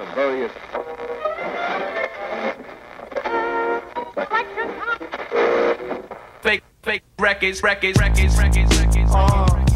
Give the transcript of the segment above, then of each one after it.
the various. Fake, fake records, records, records, records, records. Uh,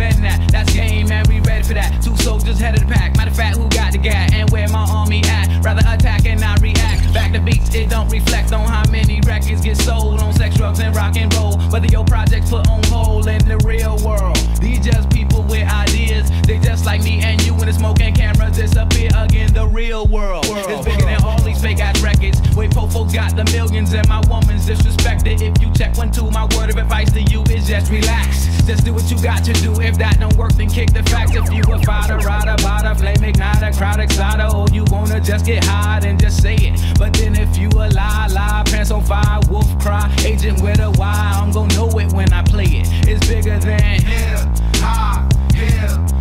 brain. I know better than that. That's game, man. We ready for that. Two soldiers head of the pack. Matter of fact, who got the gat and where my army at? Rather attack and not react. Back to beats, it don't reflect on how many records get sold on sex, drugs, and rock and roll. Whether your projects put on hold in the real world. These just people with ideas. They just like me and you when the smoke and cameras disappear again. The real world is bigger than all these fake ass records. Wait, folks got the millions and my woman's disrespected. If you check one, two, my word of advice to you is just relax. Just do what you got to do. If that don't work, then kick the facts. If you a fighter, rider, bada, flame igniter, crowd exciter, or you wanna just get high and just say it. But then if you a lie, lie, pants on fire, wolf cry, agent with a Y, I'm gonna know it when I play it. It's bigger than hip hop, hip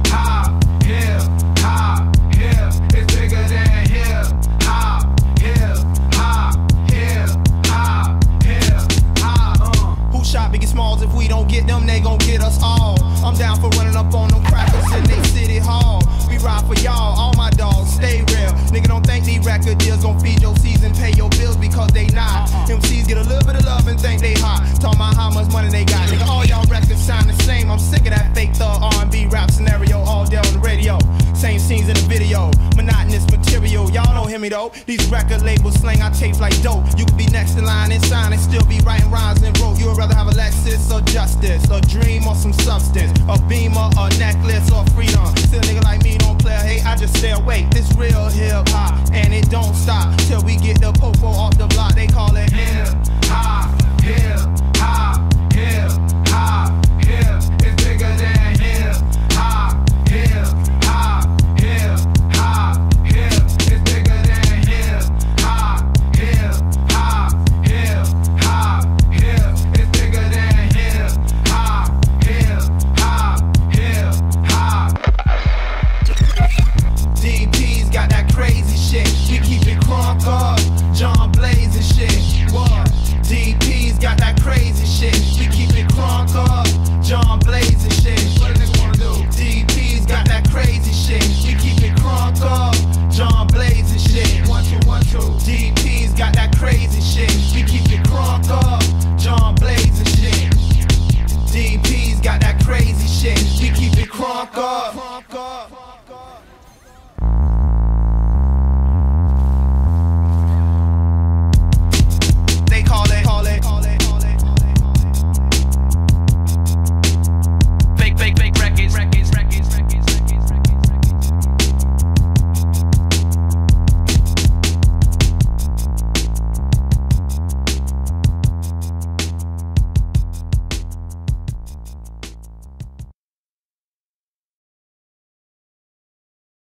Smalls? If we don't get them, they gon' get us all. I'm down for running up on them crackers in they city hall. We ride for y'all, all my dogs, stay real. Nigga, don't think these record deals gon' feed your season, pay your bills because they not. MCs get a little bit of love and think they hot. Talk about how much money they got. Nigga, all y'all records sound the same. I'm sick of that fake thug R&B rap scenario all day on the radio. Same scenes in the video, monotonous material. Y'all don't hear me though. These record labels slang our tapes like dope. You could be next in line and sign and still justice, a dream or some substance, a beamer, a necklace or freedom. Still got that crazy shit. We keep it crunk up.